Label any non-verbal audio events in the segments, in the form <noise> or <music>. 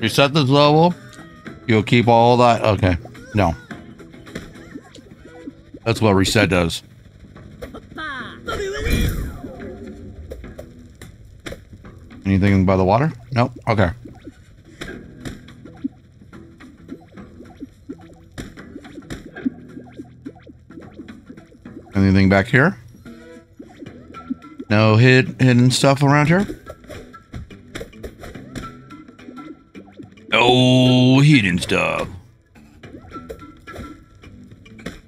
Reset this level. You'll keep all that. Okay. No. That's what reset does. Anything by the water? Nope. Okay. Anything back here? No hid hidden stuff around here? No hidden stuff.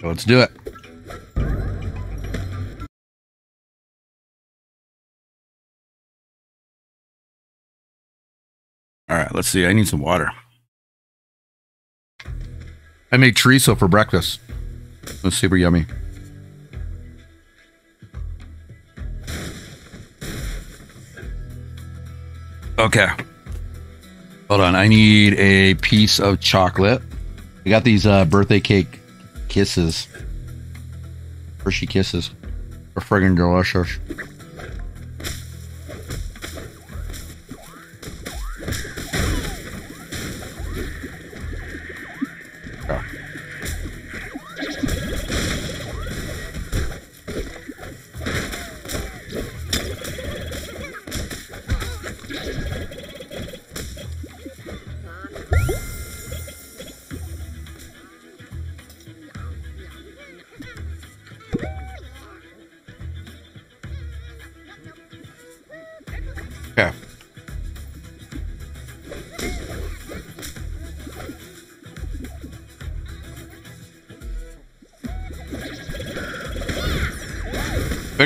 Let's do it. All right, let's see. I need some water. I made chorizo for breakfast. Let's super yummy. Okay. Hold on. I need a piece of chocolate. We got these uh, birthday cake kisses. Hershey kisses. They're friggin' delicious.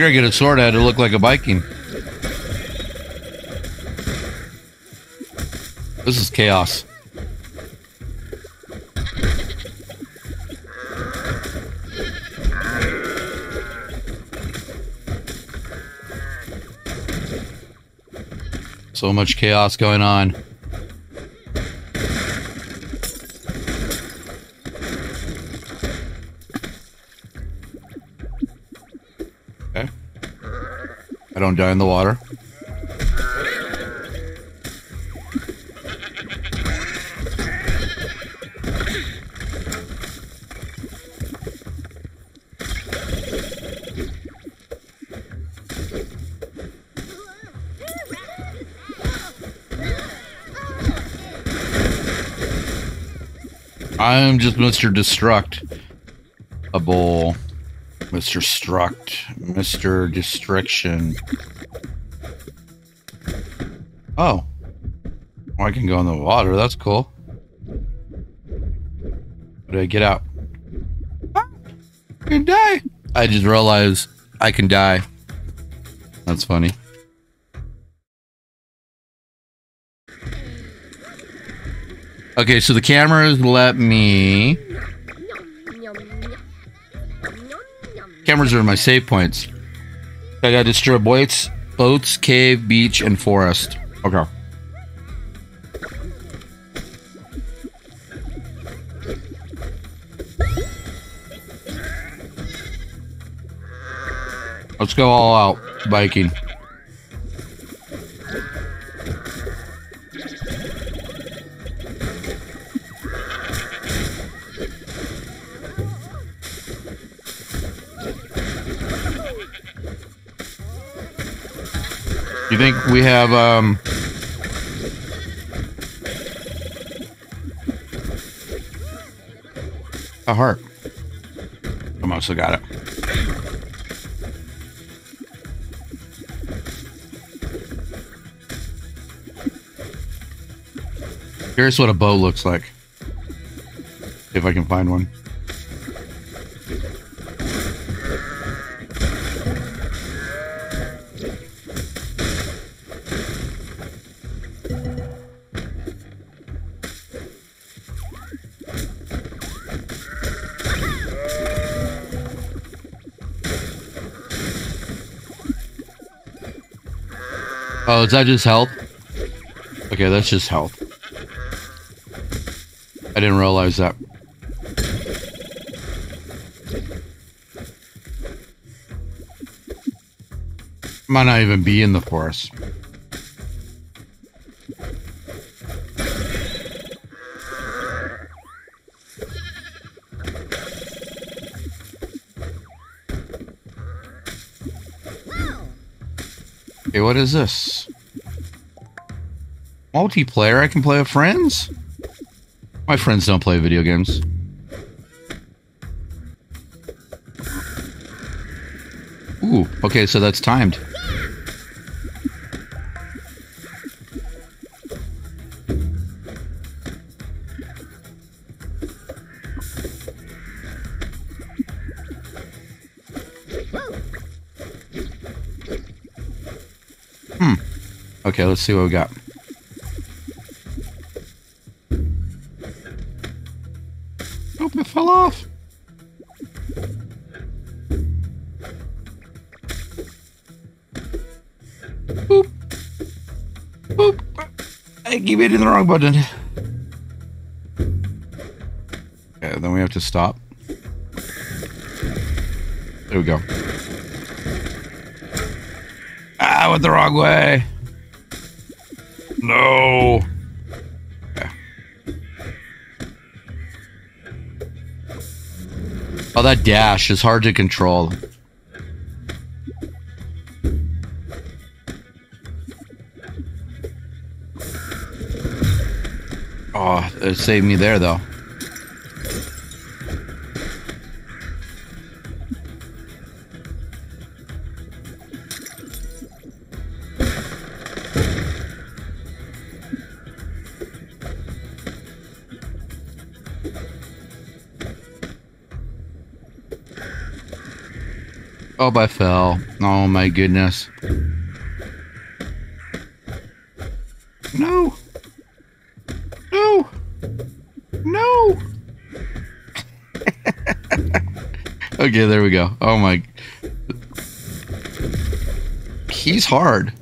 I get a sword, had to look like a Viking. This is chaos. So much chaos going on. Don't die in the water. I'm just Mr. Destruct. A bowl. Mr. Struct. Mr. Destruction. Oh. Oh, I can go in the water. That's cool. How do I get out? Ah, I can die. I just realized I can die. That's funny. Okay, so the cameras let me. Cameras are my save points. I got destroy boats, boats, cave, beach, and forest. Okay. Let's go all out biking. You think we have um a heart? Almost have got it. Here's what a bow looks like. If I can find one. is that just health? Okay, that's just health. I didn't realize that. Might not even be in the forest. Hey, what is this? Multiplayer? I can play with friends? My friends don't play video games. Ooh, okay, so that's timed. Hmm. Okay, let's see what we got. Oh, it fell off. Boop. Boop. I keep hitting the wrong button. Okay, then we have to stop. There we go. Ah, went the wrong way. No. That dash is hard to control. Oh, it saved me there, though. Oh, I fell. Oh my goodness. No. No. No. <laughs> okay, there we go. Oh my. He's hard.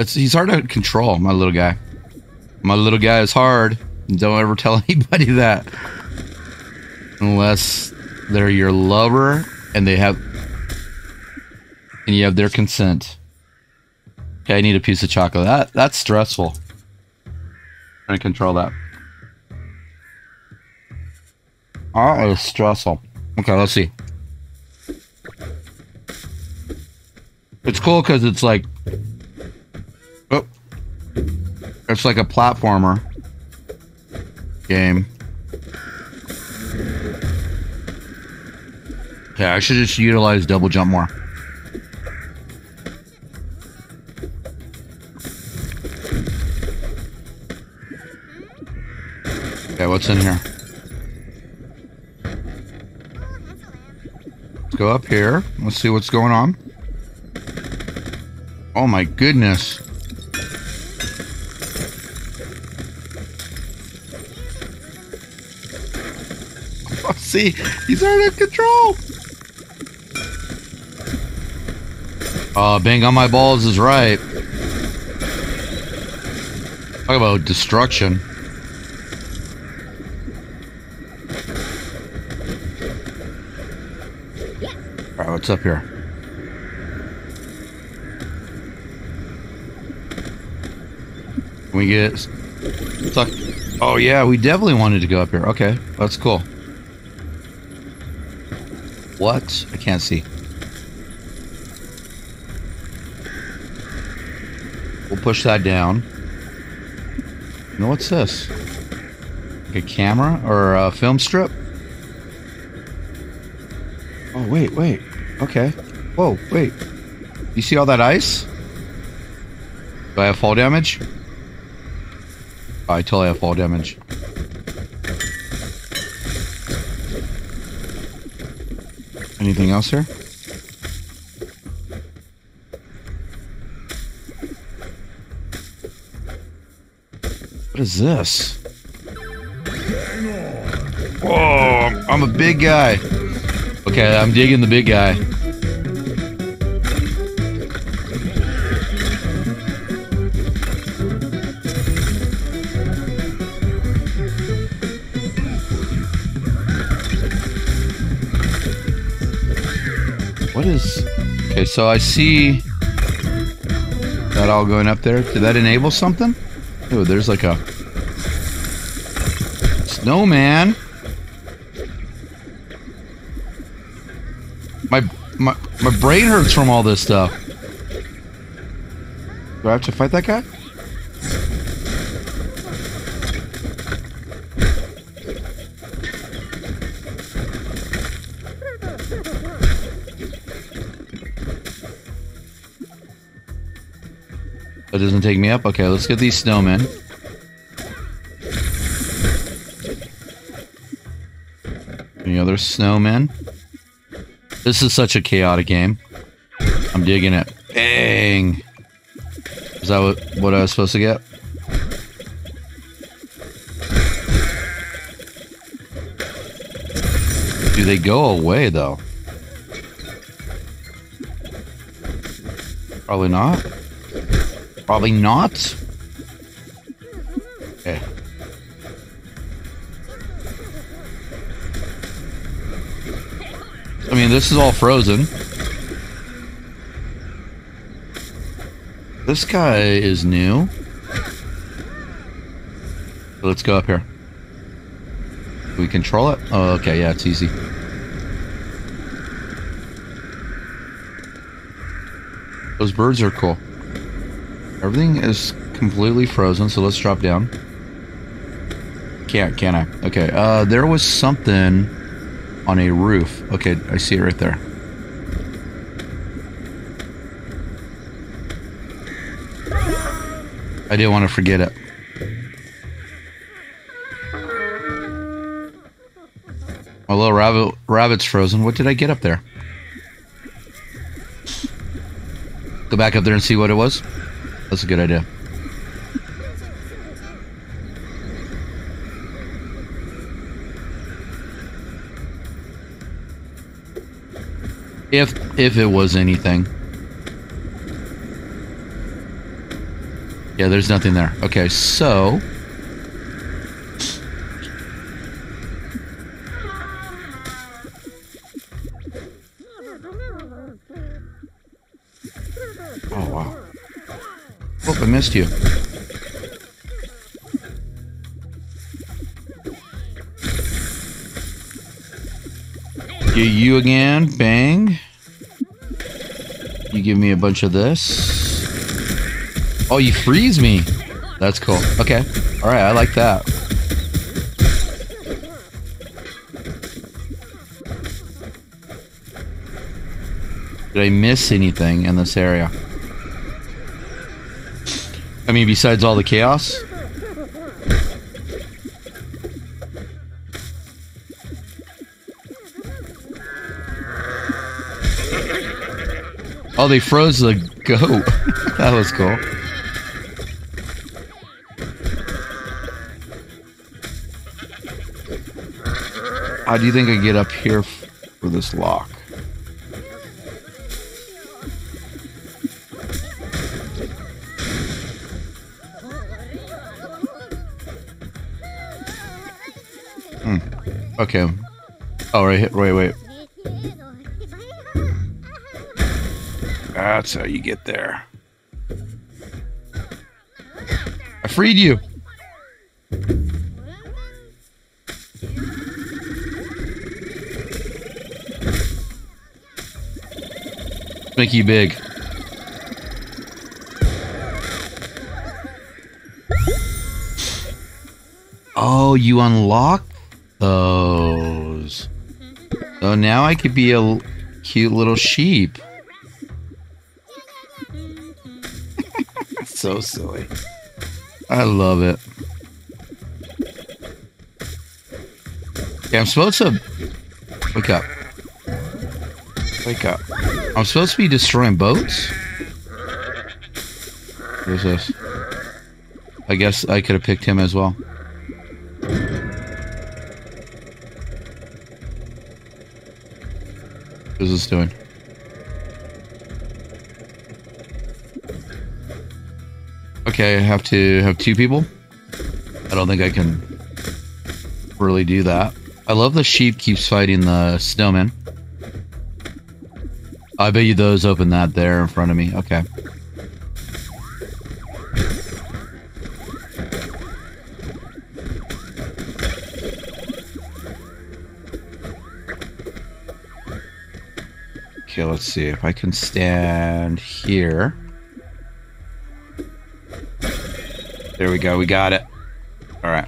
It's he's hard to control, my little guy. My little guy is hard. Don't ever tell <laughs> anybody that. Unless they're your lover and they have and you have their consent. Okay, I need a piece of chocolate. That that's stressful. Trying to control that. That is stressful. Okay, let's see. It's cool because it's like, oh, it's like a platformer game. Okay, I should just utilize double jump more. Okay, what's in here? Let's go up here. Let's see what's going on. Oh my goodness. <laughs> see, he's out of control. Uh, bang on my balls is right. Talk about destruction. Alright, what's up here? Can we get stuck? Oh yeah, we definitely wanted to go up here. Okay, that's cool. What? I can't see. Push that down. No, what's this? Like a camera or a film strip? Oh, wait, wait. Okay. Whoa, wait. You see all that ice? Do I have fall damage? Oh, I totally have fall damage. Anything else here? Is this? Oh, Whoa, I'm a big guy. Okay, I'm digging the big guy. What is... Okay, so I see that all going up there. Did that enable something? Oh, there's like a snowman. My my my brain hurts from all this stuff. Do I have to fight that guy? That doesn't take me up? Okay, let's get these snowmen. Any other snowmen? This is such a chaotic game. I'm digging it. Bang! Is that what, what I was supposed to get? Do they go away, though? Probably not. Probably not. This is all frozen. This guy is new. Let's go up here. We control it? Oh, okay, yeah, it's easy. Those birds are cool. Everything is completely frozen, so let's drop down. Can't, can I? Okay, uh, there was something on a roof. Okay, I see it right there. I didn't want to forget it. My little rabbit, rabbit's frozen. What did I get up there? Go back up there and see what it was. That's a good idea. If if it was anything. Yeah, there's nothing there. Okay, so Oh wow. Oh, I missed you. Get you again. Bang. You give me a bunch of this. Oh, you freeze me. That's cool. Okay. All right, I like that. Did I miss anything in this area? I mean, besides all the chaos? Oh, they froze the goat. that was cool. How do you think I get up here for this lock? Hmm. Okay. Oh, right, wait, wait. That's how you get there. I freed you. Make you big. Oh, you unlock those. So now I could be a cute little sheep. So silly. I love it. Yeah, I'm supposed to wake up. Wake up. I'm supposed to be destroying boats? What is this? I guess I could have picked him as well. What is this doing? Okay, I have to have two people. I don't think I can really do that. I love the sheep keeps fighting the snowman. I bet you those open that there in front of me. Okay. Okay, let's see if I can stand here. There we go. We got it. All right.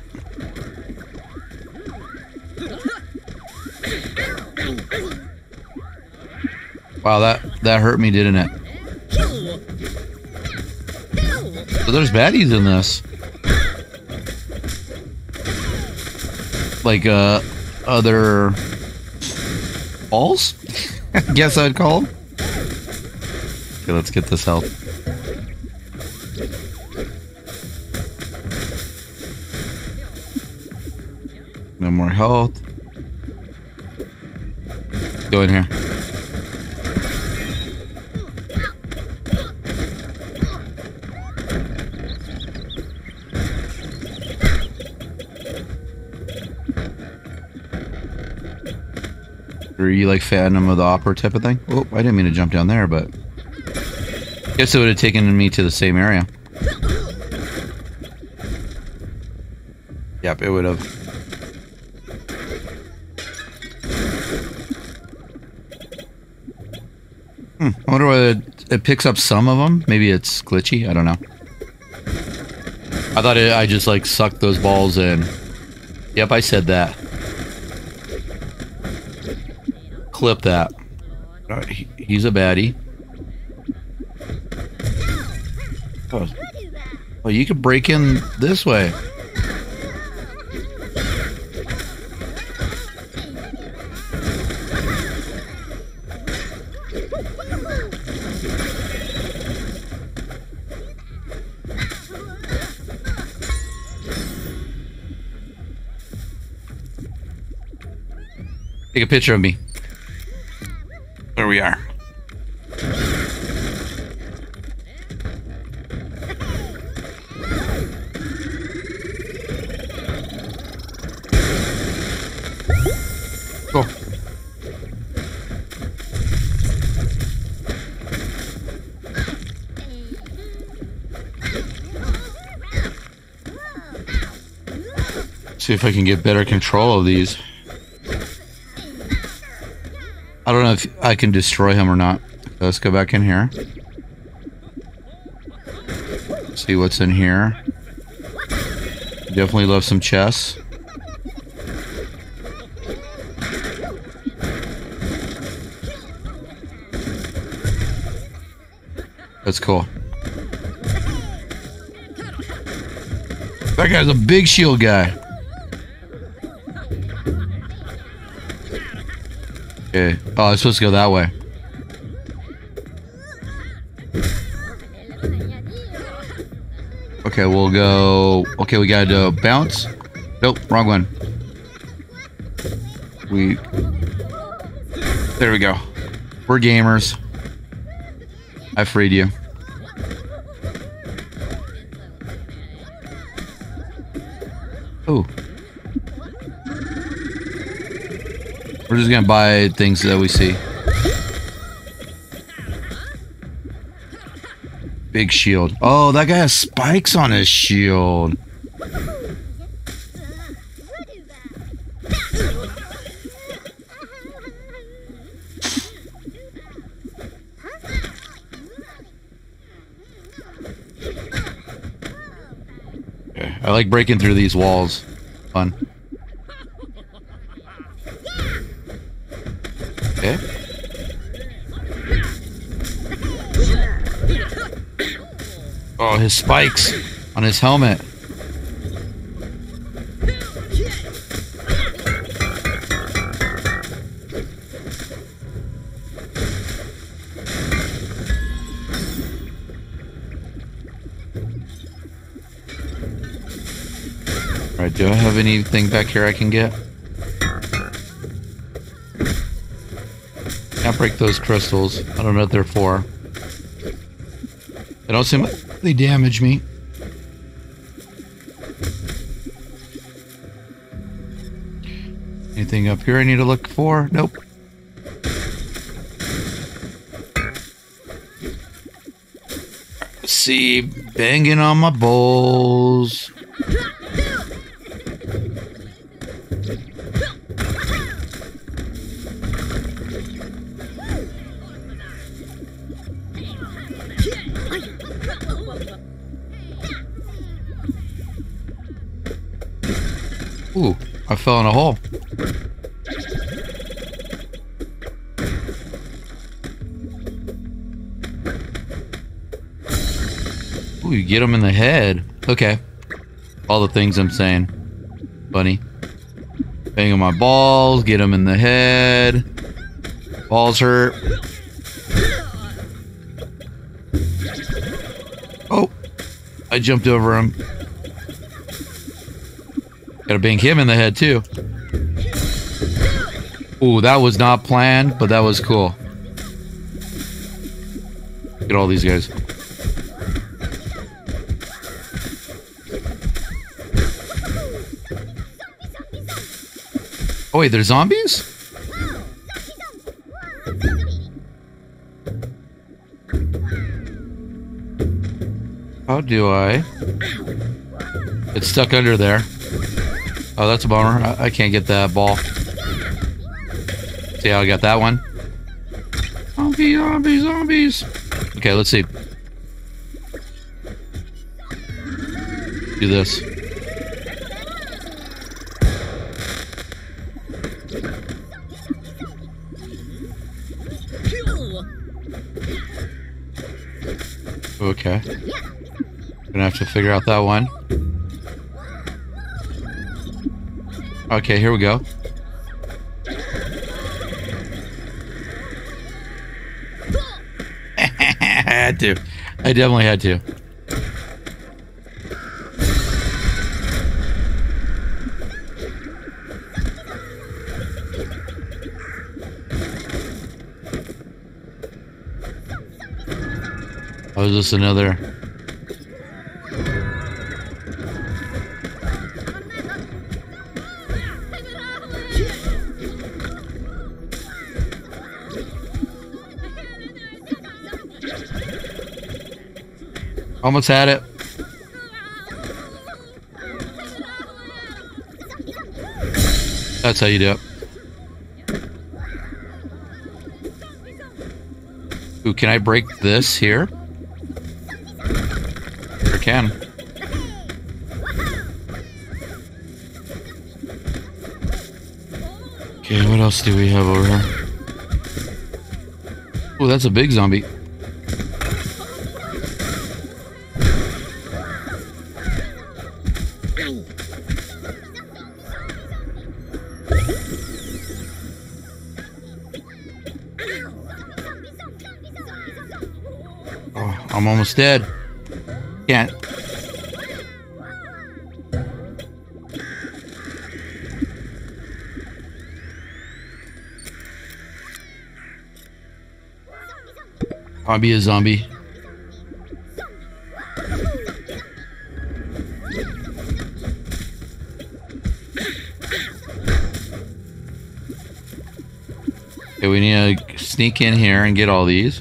Wow, that that hurt me, didn't it? So there's baddies in this. Like uh other balls? <laughs> I guess I'd call them. Okay, let's get this health. No more health. Go in here. Are you like Phantom of the Opera type of thing? Oh, I didn't mean to jump down there, but guess it would have taken me to the same area. Yep, it would have. Wonder whether it, it picks up some of them. Maybe it's glitchy. I don't know. I thought it, I just like sucked those balls in. Yep, I said that. Clip that. He, he's a baddie. Oh. oh, you can break in this way. A picture of me. There we are. Cool. See if I can get better control of these. I don't know if I can destroy him or not. Let's go back in here. See what's in here. Definitely love some chess. That's cool. That guy's a big shield guy. Okay. Oh, I'm supposed to go that way. Okay, we'll go... Okay, we gotta bounce. Nope, wrong one. We... There we go. We're gamers. I freed you. Ooh. We're just gonna buy things that we see. Big shield. Oh, that guy has spikes on his shield. I like breaking through these walls. Fun. His spikes on his helmet. Alright, do I have anything back here I can get? Can't break those crystals. I don't know what they're for. They don't seem like they damage me. Anything up here I need to look for? Nope. See, banging on my bowls. Fell in a hole. Ooh, you get him in the head. Okay. All the things I'm saying. Bunny. Bang on my balls, get him in the head. Balls hurt. Oh, I jumped over him. Gotta bang him in the head too. Ooh, that was not planned, but that was cool. Get all these guys. Oh wait, they're zombies? How do I? It's stuck under there. Oh, that's a bummer. I, I can't get that ball. See how I got that one? Zombie, zombies, zombies. Okay, let's see. Do this. Okay. Gonna have to figure out that one. Okay, here we go. I <laughs> had to. I definitely had to. Oh, is this another? Almost had it. That's how you do it. Ooh, can I break this here? Sure can. Okay, what else do we have over here? Oh, that's a big zombie. Dead. Can't. I'll be a zombie. Okay, we need to sneak in here and get all these.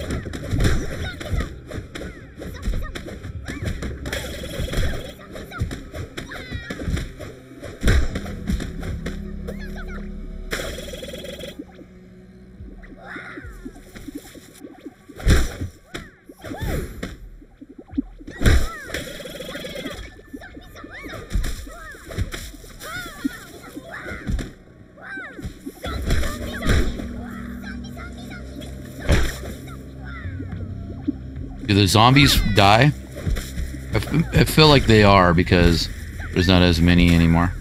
The zombies die? I, feel like they are because there's not as many anymore.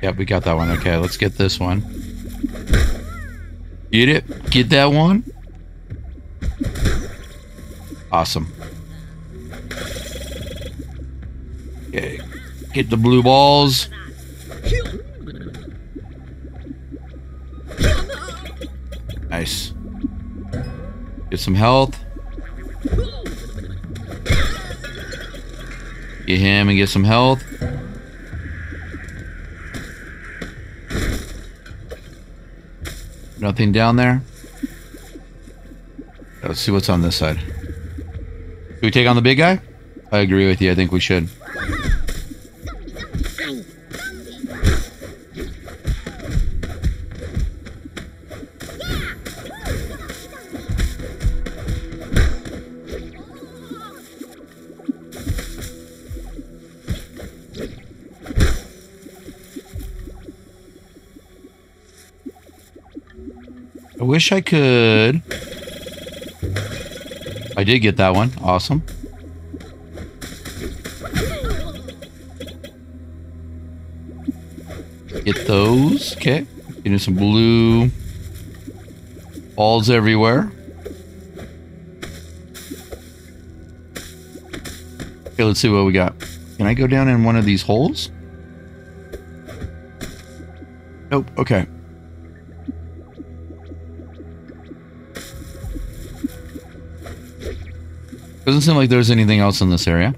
Yep, we got that one. Okay, let's get this one. Get it? Get that one? Awesome. Okay, get the blue balls. Nice. Get some health. Get him and get some health. Nothing down there. Let's see what's on this side. Do we take on the big guy? I agree with you. I think we should. I wish I could. I did get that one. Awesome. Get those. Okay. Getting some blue balls everywhere. Okay, let's see what we got. Can I go down in one of these holes? Nope. Okay. Doesn't seem like there's anything else in this area.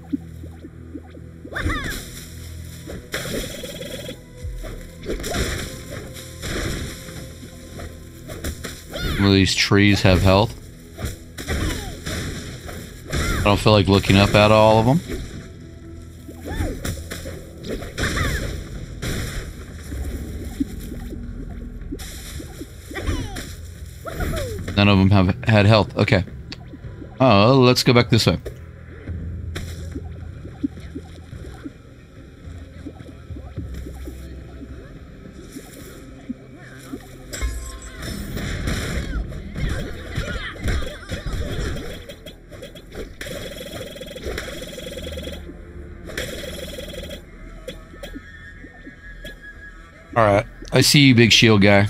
Some of these trees have health. I don't feel like looking up at all of them. None of them have had health. Okay. Oh, let's go back this way. All right. I see you, big shield guy.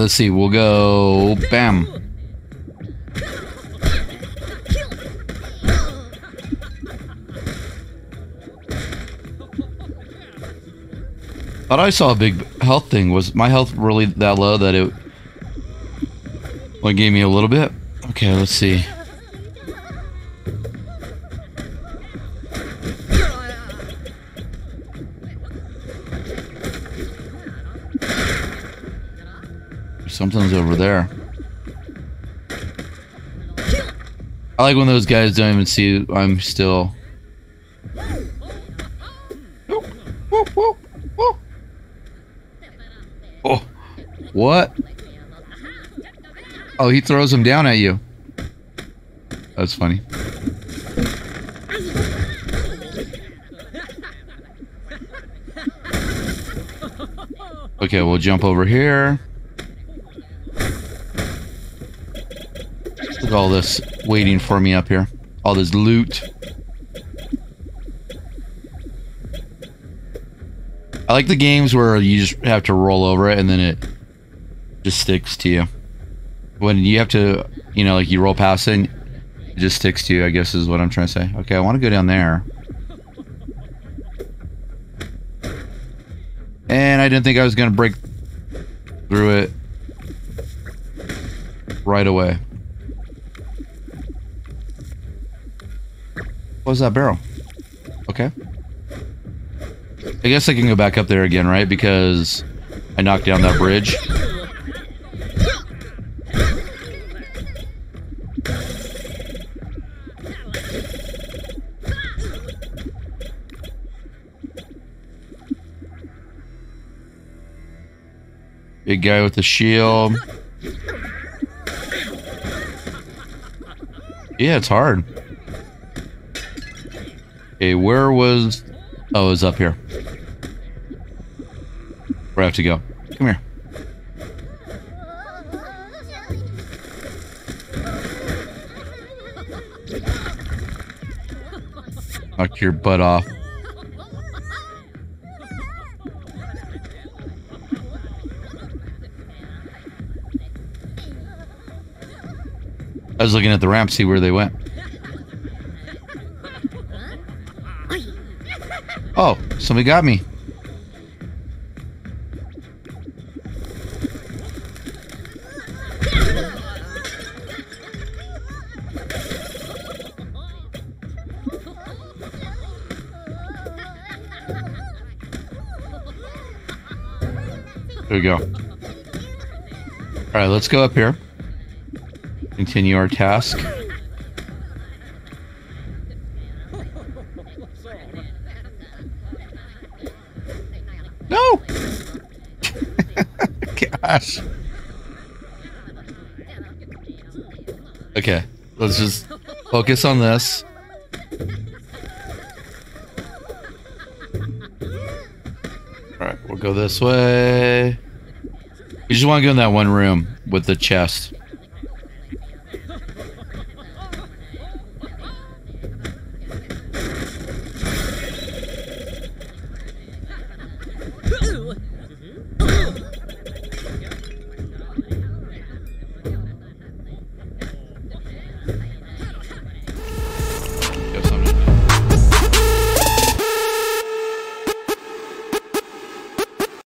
Let's see. We'll go bam. Thought I saw a big health thing. Was my health really that low that it only gave me a little bit? Okay, let's see. Something's over there. I like when those guys don't even see I'm still. Oh, what? Oh, he throws him down at you. That's funny. Okay, we'll jump over here. Look at all this waiting for me up here. All this loot. I like the games where you just have to roll over it and then it just sticks to you. When you have to, you know, like you roll past it, and it just sticks to you, I guess is what I'm trying to say. Okay, I want to go down there. And I didn't think I was going to break through it right away. Was that barrel? Okay. I guess I can go back up there again, right? Because I knocked down that bridge. Big guy with the shield. Yeah, it's hard. Okay, where was... Oh, it was up here. Where I have to go. Come here. Knock your butt off. I was looking at the ramp, see where they went. Oh, somebody got me. There we go. All right, let's go up here. Continue our task. No! Gosh. Okay, let's just focus on this. Alright, we'll go this way. We just want to go in that one room with the chest.